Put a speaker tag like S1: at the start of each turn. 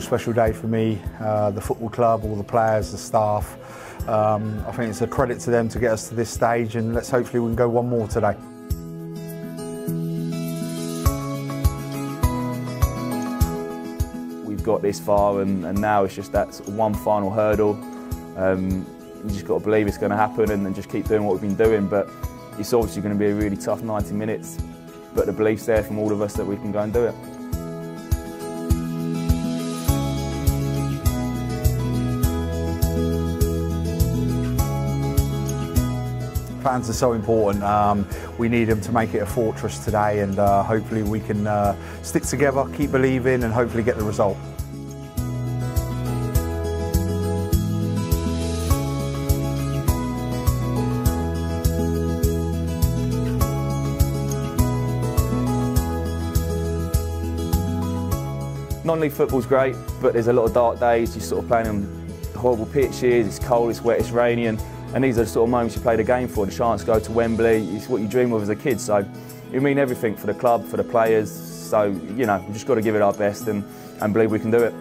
S1: real special day for me, uh, the football club, all the players, the staff. Um, I think it's a credit to them to get us to this stage and let's hopefully we can go one more today.
S2: We've got this far and, and now it's just that one final hurdle. Um, you just got to believe it's going to happen and then just keep doing what we've been doing. But it's obviously going to be a really tough 90 minutes. But the belief's there from all of us that we can go and do it.
S1: Fans are so important. Um, we need them to make it a fortress today and uh, hopefully we can uh, stick together, keep believing and hopefully get the result.
S2: Non-league football's great, but there's a lot of dark days. You're sort of playing on horrible pitches, it's cold, it's wet, it's raining, and these are the sort of moments you play the game for. The chance to go to Wembley, it's what you dream of as a kid. So it mean everything for the club, for the players. So, you know, we've just got to give it our best and, and believe we can do it.